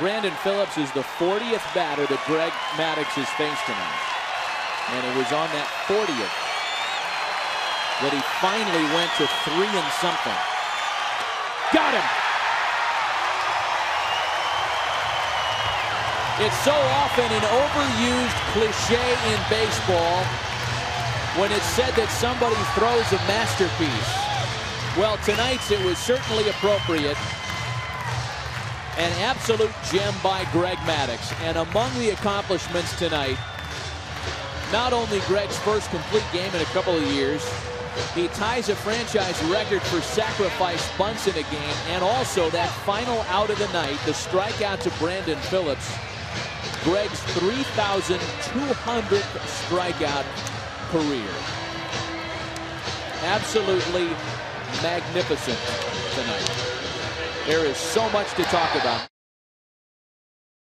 Brandon Phillips is the 40th batter that Greg Maddux has faced tonight. And it was on that 40th that he finally went to three and something. Got him! It's so often an overused cliche in baseball when it's said that somebody throws a masterpiece. Well, tonight's it was certainly appropriate. An absolute gem by Greg Maddux. And among the accomplishments tonight, not only Greg's first complete game in a couple of years, he ties a franchise record for sacrifice bunts in a game, and also that final out of the night, the strikeout to Brandon Phillips, Greg's 3,200th strikeout career. Absolutely magnificent tonight. There is so much to talk about.